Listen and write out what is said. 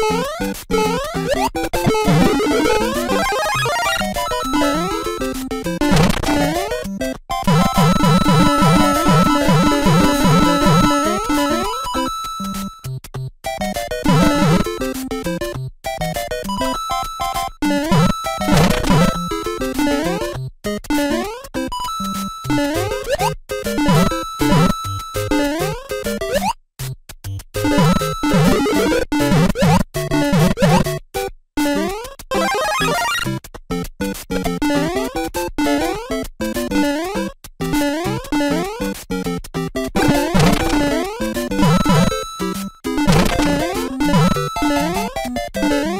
Bye. Thank you.